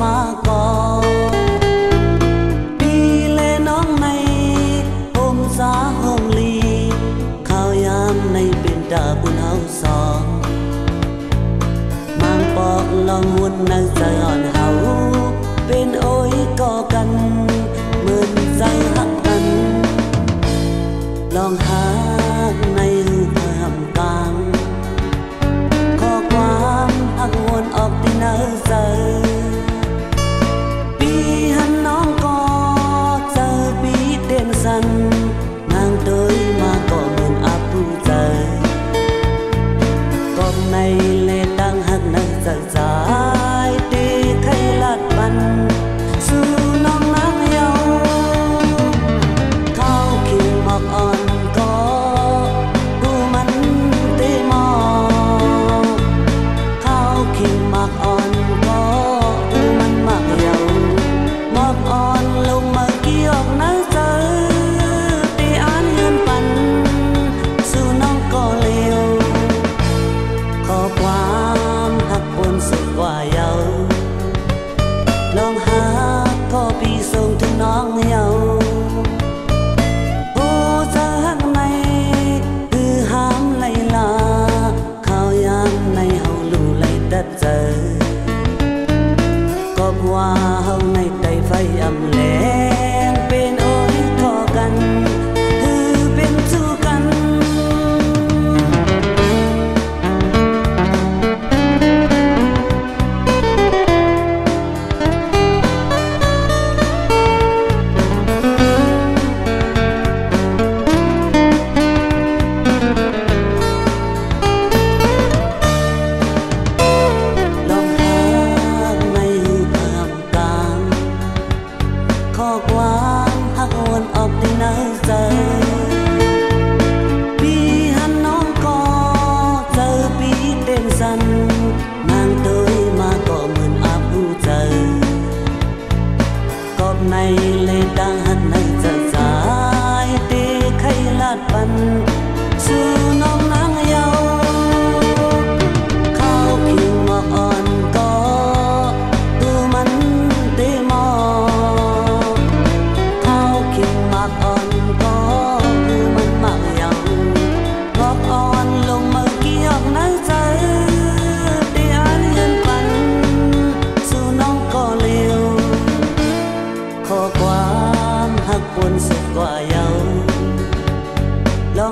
mà có. Đi lên nón này hôm giá hôm ly, khao yam này bên đã buồn hao gió. Mang bọc lòng muôn nàng dài hòn hậu, bên ôi có cả này lên đang hát nơi dở dàng yêu. Lòng hát có bị sông thương nóng yêu. Ô giang này ư hám lấy là khao yam này hầu lù lấy đất giờ có hoa sun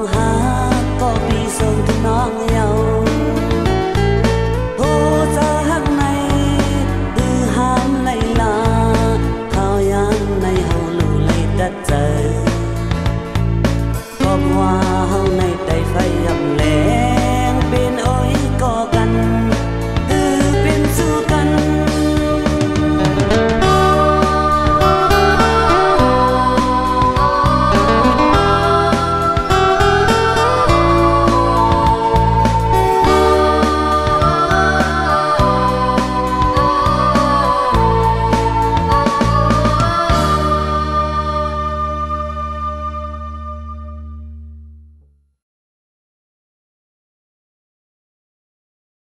Hát